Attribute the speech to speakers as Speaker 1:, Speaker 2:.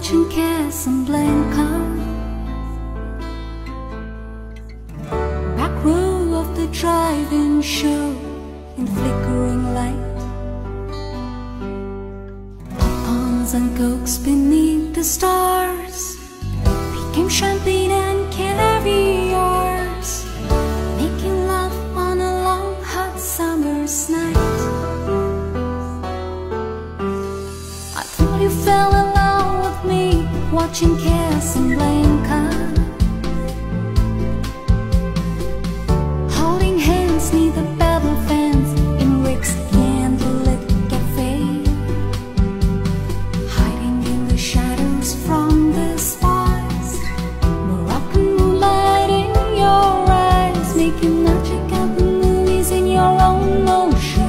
Speaker 1: watching Casablanca. Back row of the drive-in show in flickering light. Pawns and cokes beneath the stars became champagne and caviars, making love on a long hot summer's night. I thought you fell in love watching Casablanca. Holding hands near the battle fence in Rick's candlelit cafe. Hiding in the shadows from the spies. Moroccan moonlight in your eyes. Making magic of the movies in your own motion.